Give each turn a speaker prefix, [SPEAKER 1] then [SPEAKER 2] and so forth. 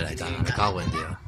[SPEAKER 1] 来讲啊，搞问题啊。